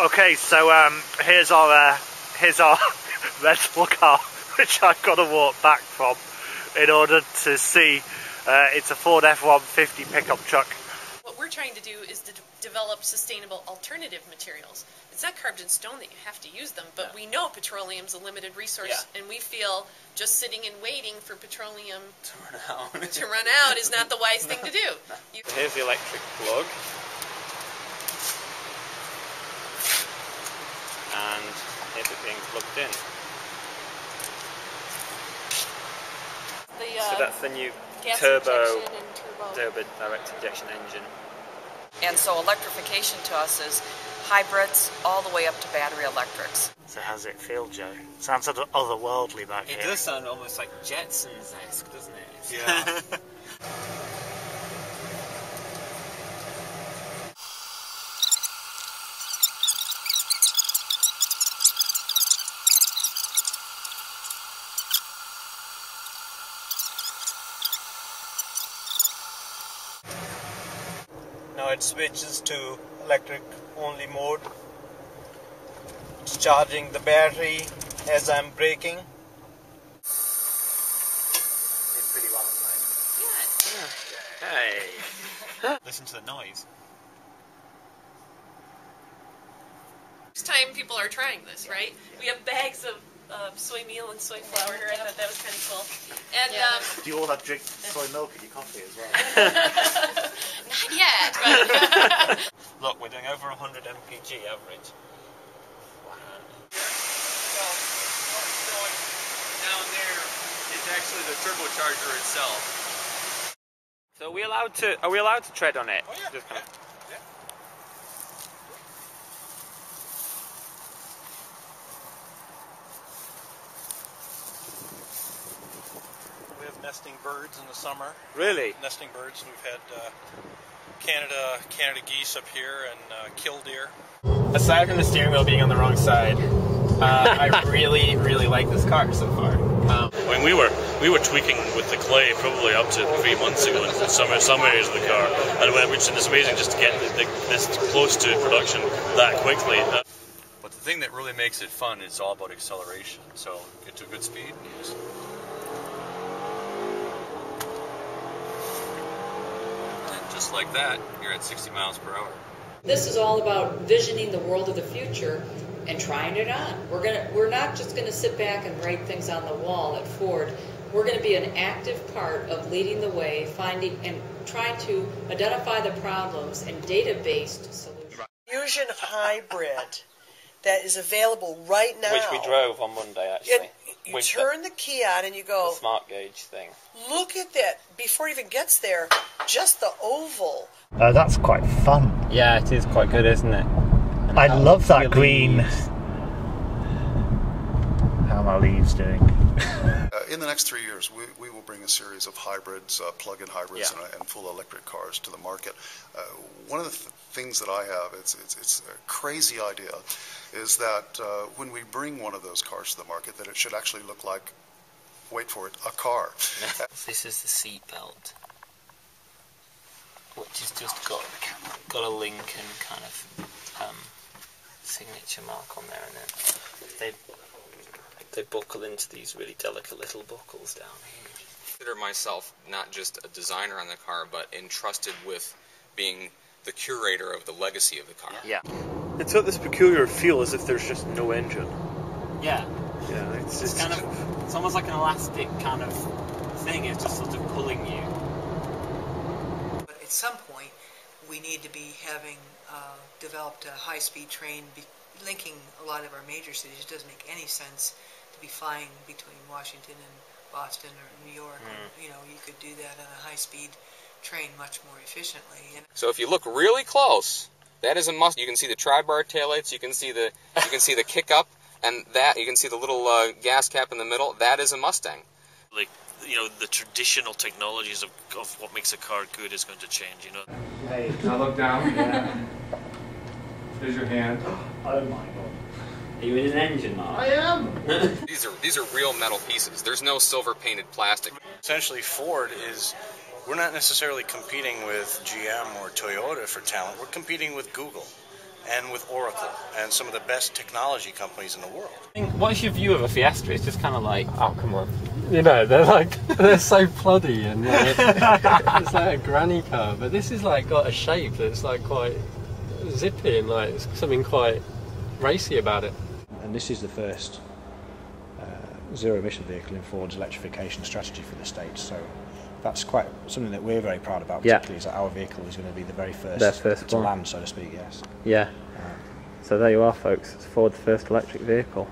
Okay, so um, here's our uh, here's our rental car, which I've got to walk back from in order to see. Uh, it's a Ford F-150 pickup truck. What we're trying to do is to d- develop sustainable alternative materials. It's not carved in stone that you have to use them, but we know petroleum's a limited resource, Yeah. and we feel just sitting and waiting for petroleum To run out. to run out is not the wise thing to do. You, Here's the electric plug. And here's it being plugged in. the So uh, that's the new turbo, turbo. turbo direct injection engine. And so electrification to us is hybrids all the way up to battery electrics. So how's it feel, Joe? Sounds sort of otherworldly back It here. It does sound almost like Jetsons-esque, doesn't it? Yeah. Now it switches to electric only mode. It's charging the battery as I'm braking. Did pretty well at the moment. Yeah. hey! Listen to the noise. First time people are trying this, right? We have bags of uh, soy meal and soy flour here. I thought that was kind of cool. And um, Do you all have drink soy milk in your coffee as well? not yet, but Look, we're doing over 100 mpg average. So what's going down there is actually the turbocharger itself. So are we allowed to are we allowed to tread on it? Oh yeah. Just kind yeah. of- We have nesting birds in the summer. Really? Nesting birds. We've had uh, Canada Canada geese up here and uh, killdeer. aside from the steering wheel being on the wrong side, uh, I really, really like this car so far. Um, I mean, we were we were tweaking with the clay probably up to three months ago in some some areas of the car, and when, which it's amazing just to get the, the, this close to production that quickly. Uh, But the thing that really makes it fun is all about acceleration. So get to a good speed. and you just- And just like that, you're at 60 miles per hour. This is all about visioning the world of the future and trying it on. We're gonna we're not just gonna sit back and write things on the wall at Ford. We're gonna be an active part of leading the way, finding and trying to identify the problems and data-based solutions. Fusion Hybrid that is available right now. Which we drove on Monday actually. And you with turn the key on and you go, the smart gauge thing. look at that. Before it even gets there, just the oval. Uh, that's quite fun. Yeah, it is quite good, isn't it? I love that green. leaves- How are my leaves doing? Uh, in the next three years, we, we will bring a series of hybrids, uh, plug-in hybrids, Yeah. and, and full electric cars to the market. Uh, one of the th- things that I have, it's, it's, it's a crazy idea, is that uh, when we bring one of those cars to the market, that it should actually look like, wait for it, a car. This is the seat belt, which has just got got a Lincoln kind of um, signature mark on there, and then they they buckle into these really delicate little buckles down here. I consider myself not just a designer on the car, but entrusted with being the curator of the legacy of the car. Yeah. it's got this peculiar feel as if there's just no engine. Yeah, Yeah, it's, it's kind of it's almost like an elastic kind of thing. It's just sort of pulling you. But at some point, we need to be having uh, developed a high-speed train be- linking a lot of our major cities. It doesn't make any sense to be flying between Washington and Boston or New York. You know, you could do that on a high-speed train much more efficiently. And So if you look really close, that is a must. You can see the tri-bar taillights. You can see the you can see the kick up, and that you can see the little uh, gas cap in the middle. That is a Mustang. like you know the traditional technologies of, of what makes a car good is going to change. You know. hey, now look down. Yeah. There's your hand. Oh my god. Are you in an engine, Mark? I am. These are these are real metal pieces. There's no silver painted plastic. Essentially, Ford is. We're not necessarily competing with GM or Toyota for talent. We're competing with Google. and with Oracle and some of the best technology companies in the world. What's your view of a Fiesta? It's just kind of like, oh come on, you know they're like they're so ploddy and like, it's like a granny car, but this is like got a shape that's like quite zippy and like it's something quite racy about it. And this is the first uh, zero emission vehicle in Ford's electrification strategy for the states. So that's quite something that we're very proud about. Yeah. Particularly is that our vehicle is going to be the very first, first to one. land, so to speak. Yes. Yeah. So there you are, folks. It's Ford's first electric vehicle.